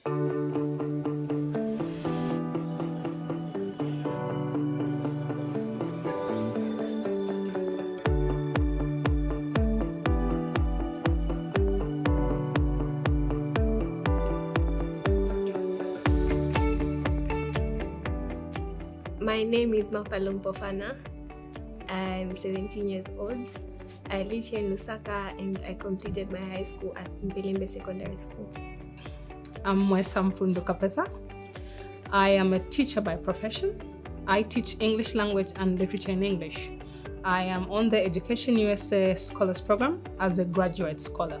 My name is Mapalong Pofana. I'm 17 years old. I live here in Lusaka and I completed my high school at Mpelembe Secondary School. I'm Mwesampundo Kapeta. I am a teacher by profession. I teach English language and literature in English. I am on the Education USA Scholars Program as a graduate scholar.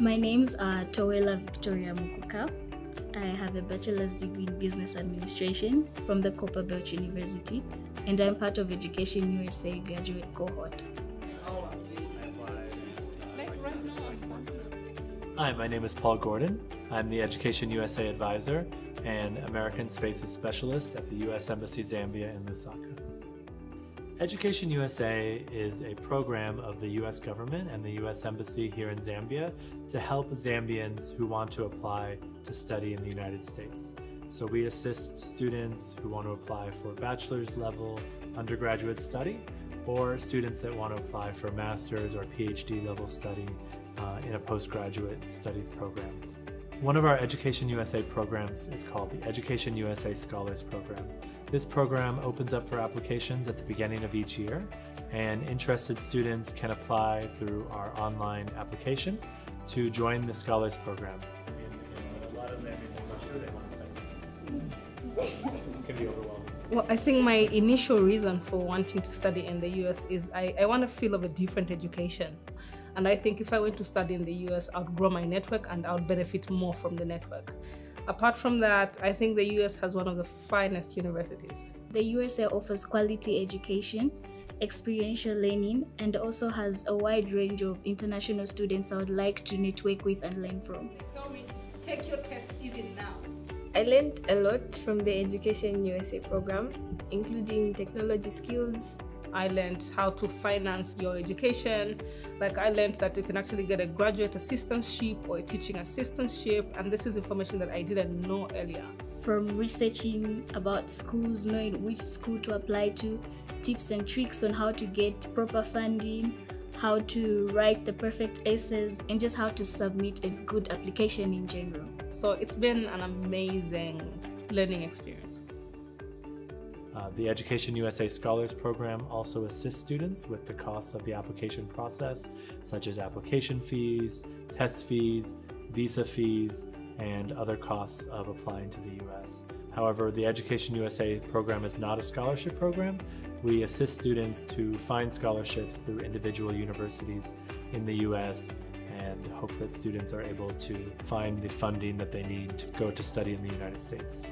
My names are Towela Victoria Mukuka. I have a bachelor's degree in business administration from the Copperbelt University, and I'm part of Education USA graduate cohort. Hi, my name is Paul Gordon. I'm the Education USA advisor and American Spaces specialist at the U.S. Embassy Zambia in Lusaka. Education USA is a program of the U.S. government and the U.S. Embassy here in Zambia to help Zambians who want to apply to study in the United States. So we assist students who want to apply for bachelor's level undergraduate study or students that want to apply for master's or PhD level study uh, in a postgraduate studies program. One of our Education USA programs is called the Education USA Scholars Program. This program opens up for applications at the beginning of each year, and interested students can apply through our online application to join the Scholars Program. Well, I think my initial reason for wanting to study in the US is I, I want a feel of a different education. And I think if I went to study in the US, I'd grow my network and I would benefit more from the network. Apart from that, I think the US has one of the finest universities. The USA offers quality education, experiential learning, and also has a wide range of international students I would like to network with and learn from. Tell me, take your test even now. I learned a lot from the Education USA program, including technology skills. I learned how to finance your education. Like I learned that you can actually get a graduate assistantship or a teaching assistantship, and this is information that I didn't know earlier. From researching about schools, knowing which school to apply to, tips and tricks on how to get proper funding, how to write the perfect essays, and just how to submit a good application in general. So it's been an amazing learning experience. Uh, the Education USA Scholars Program also assists students with the costs of the application process, such as application fees, test fees, visa fees, and other costs of applying to the US. However, the Education USA program is not a scholarship program. We assist students to find scholarships through individual universities in the US and hope that students are able to find the funding that they need to go to study in the United States.